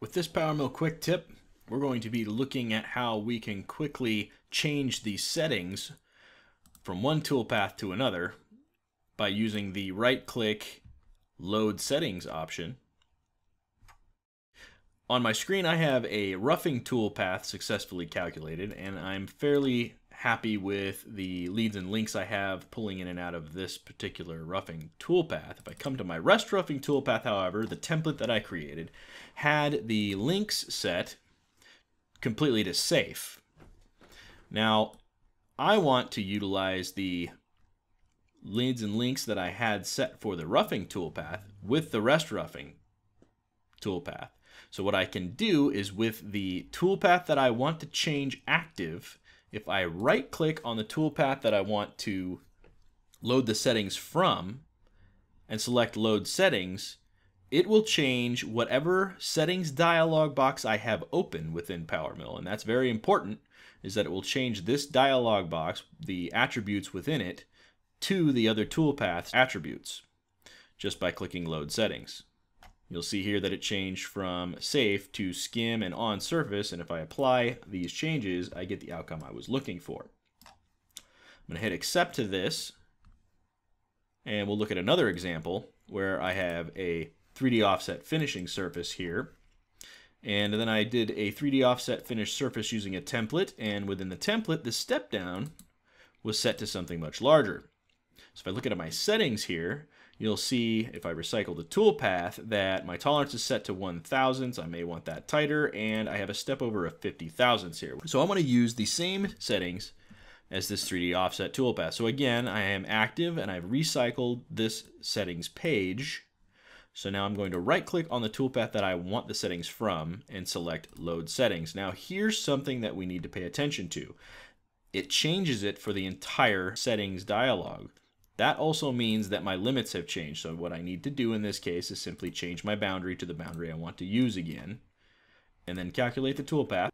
With this PowerMill quick tip, we're going to be looking at how we can quickly change the settings from one toolpath to another by using the right click load settings option. On my screen I have a roughing toolpath successfully calculated and I'm fairly happy with the leads and links I have pulling in and out of this particular roughing toolpath. If I come to my rest roughing toolpath, however, the template that I created had the links set completely to safe. Now, I want to utilize the leads and links that I had set for the roughing toolpath with the rest roughing toolpath. So what I can do is with the toolpath that I want to change active, if I right click on the toolpath that I want to load the settings from and select load settings, it will change whatever settings dialog box I have open within PowerMill. And that's very important is that it will change this dialog box, the attributes within it, to the other toolpath's attributes just by clicking load settings. You'll see here that it changed from safe to skim and on surface, and if I apply these changes, I get the outcome I was looking for. I'm going to hit accept to this, and we'll look at another example where I have a 3D offset finishing surface here. And then I did a 3D offset finish surface using a template, and within the template, the step down was set to something much larger. So if I look at my settings here, you'll see if I recycle the toolpath that my tolerance is set to 1 thousandths. I may want that tighter, and I have a step over of 50 thousandths here. So I'm going to use the same settings as this 3D offset toolpath. So again, I am active and I've recycled this settings page. So now I'm going to right click on the toolpath that I want the settings from and select load settings. Now here's something that we need to pay attention to. It changes it for the entire settings dialog. That also means that my limits have changed. So what I need to do in this case is simply change my boundary to the boundary I want to use again, and then calculate the toolpath.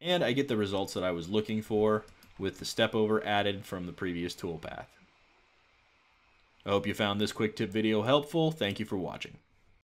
And I get the results that I was looking for with the step over added from the previous toolpath. I hope you found this quick tip video helpful. Thank you for watching.